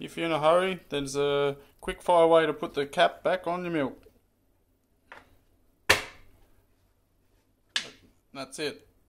If you're in a hurry, there's a quick fire way to put the cap back on your milk. That's it.